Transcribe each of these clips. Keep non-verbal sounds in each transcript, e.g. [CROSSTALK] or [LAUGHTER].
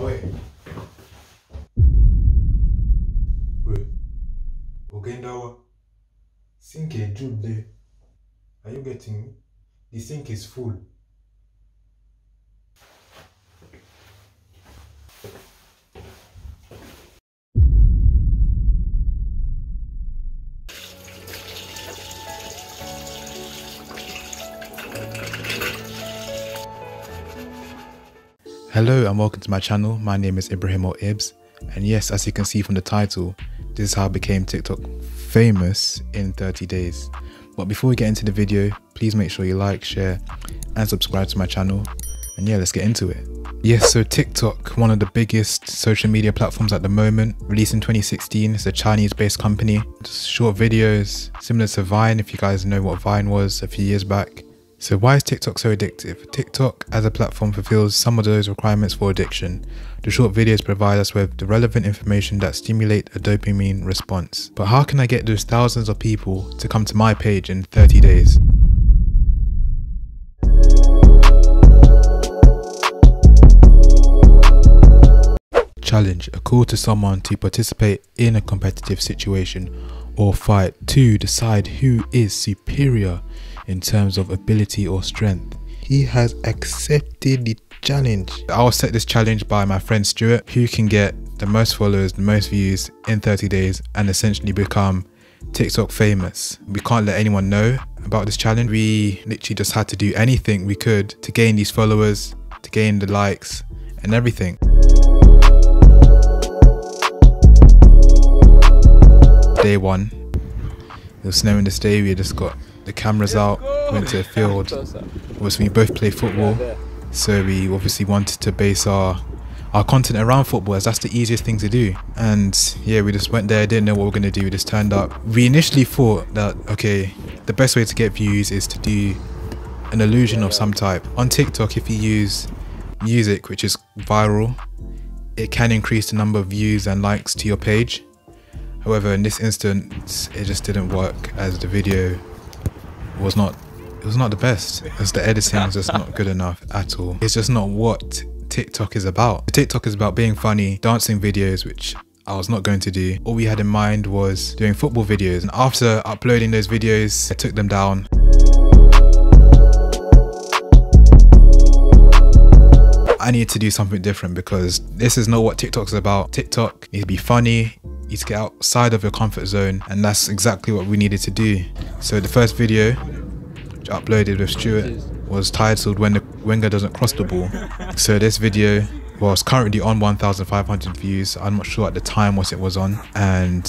way. Wait. Ogendawa. Sink a drip there. Are you getting me? The sink is full. Hello and welcome to my channel. My name is Ibrahim or Ibs. And yes, as you can see from the title, this is how I became TikTok famous in 30 days. But before we get into the video, please make sure you like, share, and subscribe to my channel. And yeah, let's get into it. Yes, so TikTok, one of the biggest social media platforms at the moment, released in 2016. It's a Chinese based company. Just short videos, similar to Vine, if you guys know what Vine was a few years back. So why is TikTok so addictive? TikTok as a platform fulfills some of those requirements for addiction. The short videos provide us with the relevant information that stimulate a dopamine response. But how can I get those thousands of people to come to my page in 30 days? Challenge, a call to someone to participate in a competitive situation or fight to decide who is superior in terms of ability or strength. He has accepted the challenge. I will set this challenge by my friend Stuart, who can get the most followers, the most views in 30 days and essentially become TikTok famous. We can't let anyone know about this challenge. We literally just had to do anything we could to gain these followers, to gain the likes and everything. Day one, it was snowing this day, we just got the cameras out, went to the field. Obviously, we both play football, so we obviously wanted to base our our content around football as that's the easiest thing to do. And yeah, we just went there, didn't know what we are gonna do, we just turned up. We initially thought that okay, the best way to get views is to do an illusion of some type. On TikTok, if you use music, which is viral, it can increase the number of views and likes to your page. However, in this instance, it just didn't work as the video was not it was not the best as the editing was just not good [LAUGHS] enough at all it's just not what tiktok is about tiktok is about being funny dancing videos which I was not going to do. All we had in mind was doing football videos and after uploading those videos, I took them down. I need to do something different because this is not what TikTok's about. TikTok needs to be funny, needs to get outside of your comfort zone and that's exactly what we needed to do. So the first video uploaded with Stuart was titled When the Winger Doesn't Cross the Ball. So this video was currently on 1,500 views. I'm not sure at the time what it was on. And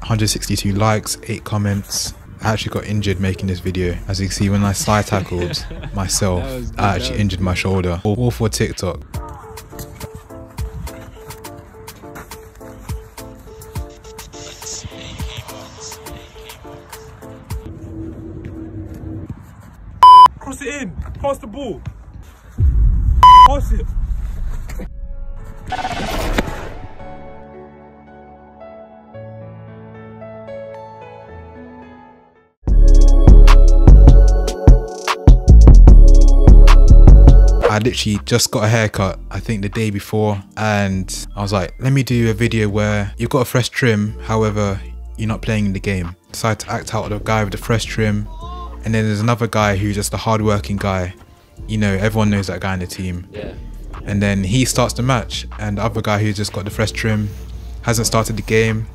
162 likes, 8 comments. I actually got injured making this video. As you can see, when I side tackled [LAUGHS] myself, I actually injured my shoulder. All for TikTok. Cross it in. Pass the ball. Pass it. I literally just got a haircut, I think the day before, and I was like, let me do a video where you've got a fresh trim, however, you're not playing in the game. Decided to act out the guy with the fresh trim, and then there's another guy who's just a hardworking guy. You know, everyone knows that guy in the team. Yeah. And then he starts the match, and the other guy who's just got the fresh trim hasn't started the game.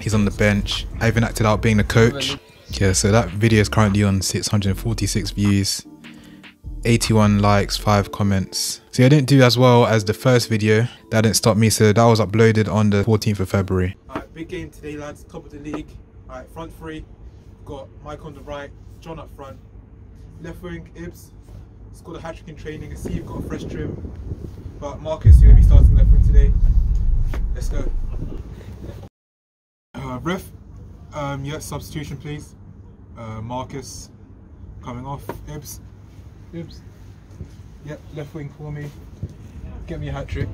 He's on the bench. I even acted out being the coach. Yeah, so that video is currently on 646 views, 81 likes, 5 comments. See, I didn't do as well as the first video. That didn't stop me, so that was uploaded on the 14th of February. Alright, big game today, lads. Top of the league. Alright, front three. Got Mike on the right, John up front. Left wing, Ibs. Scored a hat trick in training. I see you've got a fresh trim. But Marcus, you're going to be starting left wing today. Let's go. Uh, ref, um, yeah, substitution please. Uh, Marcus coming off. Ibs. Ibs. Yep, left wing for me. Get me a hat trick.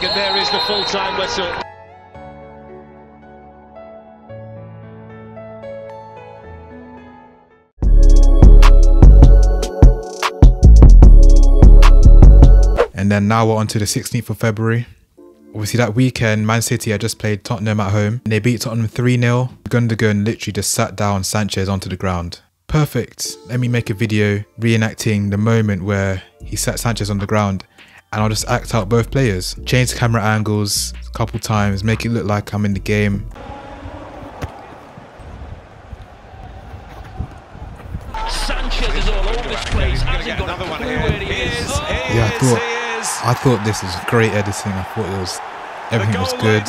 There is the full-time whistle. And now we're on to the 16th of February. Obviously, that weekend, Man City had just played Tottenham at home. And they beat Tottenham 3 0. Gundogan literally just sat down Sanchez onto the ground. Perfect. Let me make a video reenacting the moment where he sat Sanchez on the ground and I'll just act out both players. Change the camera angles a couple times, make it look like I'm in the game. Sanchez is all over this place. Has he got another one where he is? Yeah, I thought I thought this was great editing. I thought it was everything was good.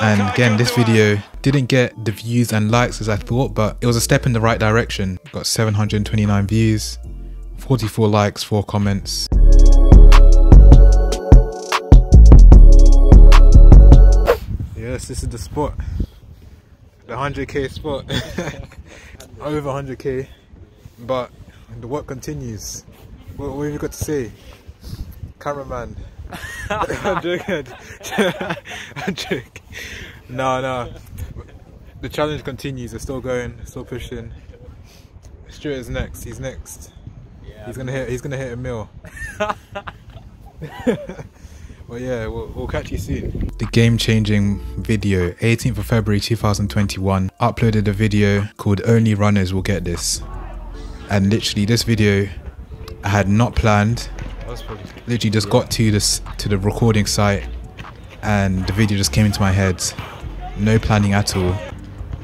And again, this video didn't get the views and likes as I thought, but it was a step in the right direction. Got 729 views, 44 likes, 4 comments. Yes, this is the spot. The 100k spot. [LAUGHS] Over 100k. But the work continues. What, what have you got to say? Cameraman. [LAUGHS] I'm joking. [LAUGHS] I'm joking. No, no. The challenge continues. We're still going, still pushing. Stuart is next. He's next. He's gonna hit. He's gonna hit a mill. [LAUGHS] well, yeah, we'll, we'll catch you soon. The game-changing video, 18th of February 2021, uploaded a video called "Only Runners Will Get This," and literally this video I had not planned. Literally just got to this to the recording site, and the video just came into my head. No planning at all.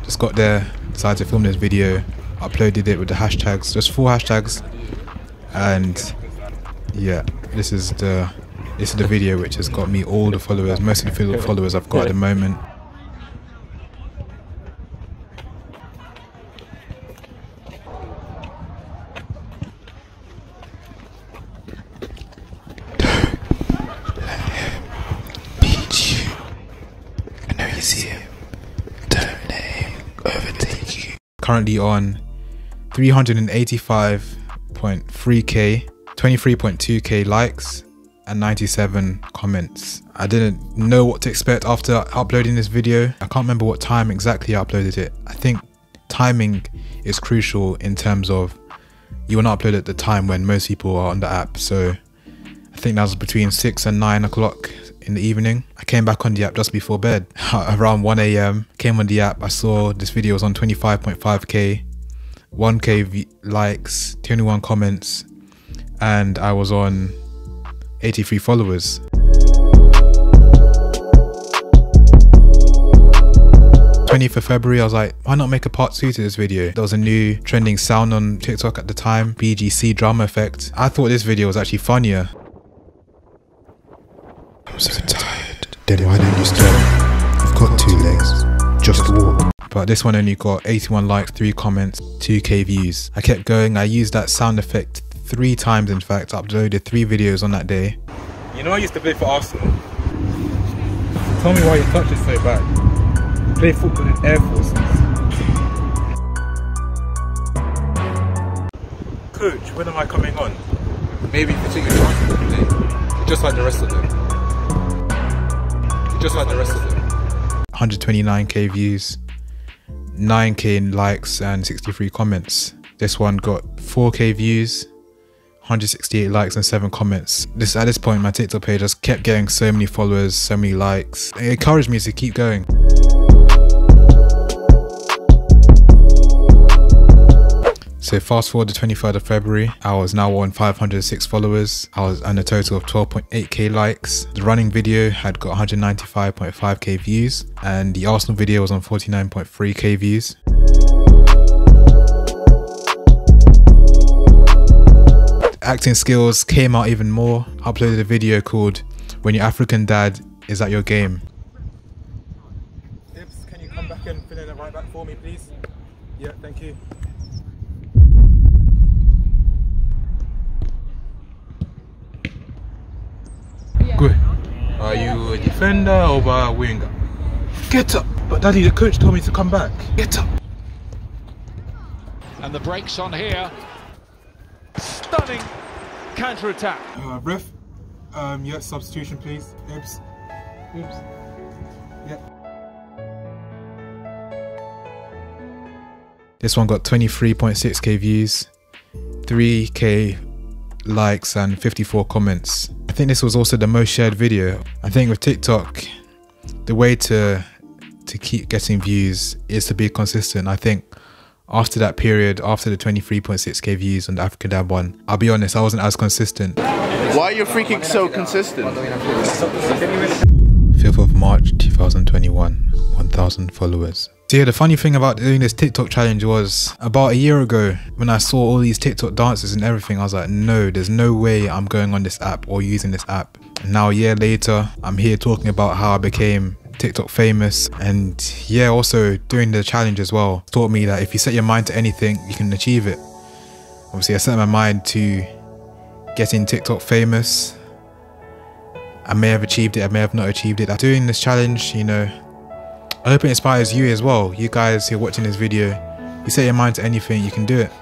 Just got there, decided to film this video, uploaded it with the hashtags, just four hashtags, and yeah, this is the this is the video which has got me all the followers, most of the followers I've got at the moment. Beat you. I know you see him. Don't let him overtake you. Currently on 385.3k, 23.2k likes, and 97 comments. I didn't know what to expect after uploading this video. I can't remember what time exactly I uploaded it. I think timing is crucial in terms of you want to upload at the time when most people are on the app. So I think that was between 6 and 9 o'clock in the evening. I came back on the app just before bed [LAUGHS] around 1 a.m. Came on the app. I saw this video was on 25.5k, 1k likes, 21 comments, and I was on 83 followers. Of February, I was like, why not make a part two to this video? There was a new trending sound on TikTok at the time, BGC drama effect. I thought this video was actually funnier. I'm so tired. Then why don't you stop? I've got two legs. Just walk. But this one only got 81 likes, 3 comments, 2k views. I kept going, I used that sound effect three times in fact, I uploaded three videos on that day. You know I used to play for Arsenal. Tell me why your touch is so bad. You play football in Air Forces. Coach, when am I coming on? Maybe if you take your chances today. Just like the rest of them. Just like the rest of them. 129k views, 9k likes and 63 comments. This one got 4k views, 168 likes and 7 comments. This At this point, my TikTok page just kept getting so many followers, so many likes. It encouraged me to keep going. So fast forward to 23rd of February, I was now on 506 followers. I was on a total of 12.8k likes. The running video had got 195.5k views and the Arsenal video was on 49.3k views. acting skills came out even more. Uploaded a video called When Your African Dad Is At Your Game. Ibs, can you come back and fill in the right back for me, please? Yeah, thank you. Good. Are you a defender or a winger? Get up! But daddy, the coach told me to come back. Get up! And the brakes on here. Stunning counter attack. Uh, ref, um, yeah, substitution, please. Ibs. Ibs. Yeah. This one got 23.6k views, 3k likes, and 54 comments. I think this was also the most shared video. I think with TikTok, the way to to keep getting views is to be consistent. I think after that period, after the 23.6k views on the African Dad one, I'll be honest, I wasn't as consistent. Why are you freaking so consistent? 5th of March 2021, 1000 followers. So yeah, the funny thing about doing this TikTok challenge was about a year ago when I saw all these TikTok dances and everything, I was like, no, there's no way I'm going on this app or using this app. And now a year later, I'm here talking about how I became TikTok famous and yeah, also doing the challenge as well taught me that if you set your mind to anything, you can achieve it. Obviously, I set my mind to getting TikTok famous. I may have achieved it, I may have not achieved it. Doing this challenge, you know, I hope it inspires you as well. You guys who are watching this video, you set your mind to anything, you can do it.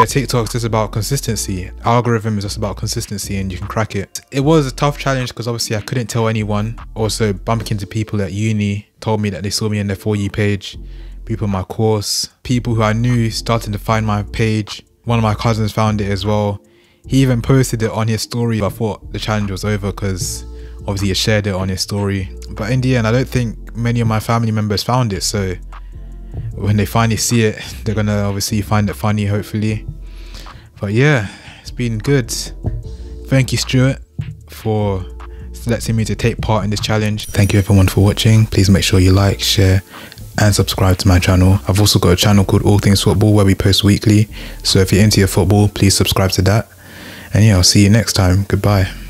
Yeah, TikTok's just about consistency. Algorithm is just about consistency and you can crack it. It was a tough challenge because obviously I couldn't tell anyone. Also bumping into people at uni told me that they saw me in their For You page. People in my course, people who I knew starting to find my page. One of my cousins found it as well he even posted it on his story. I thought the challenge was over because obviously he shared it on his story. But in the end, I don't think many of my family members found it. So when they finally see it, they're gonna obviously find it funny, hopefully. But yeah, it's been good. Thank you, Stuart, for selecting me to take part in this challenge. Thank you everyone for watching. Please make sure you like, share, and subscribe to my channel. I've also got a channel called All Things Football where we post weekly. So if you're into your football, please subscribe to that. And yeah, I'll see you next time. Goodbye.